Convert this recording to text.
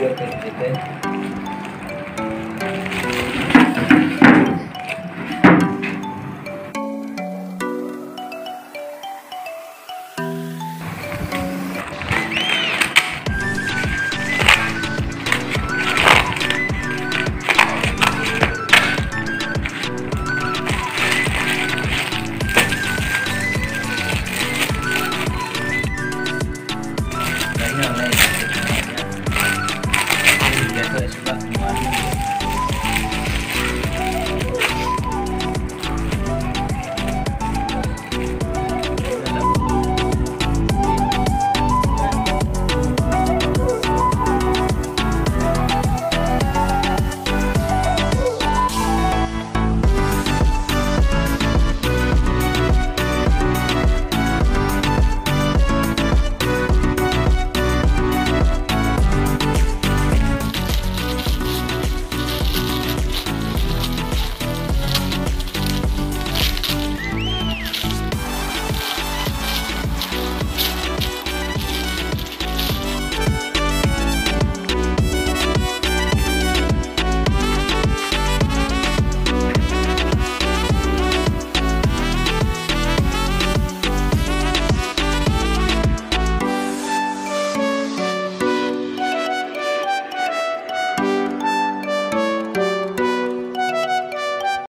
video. Thank you, thank you.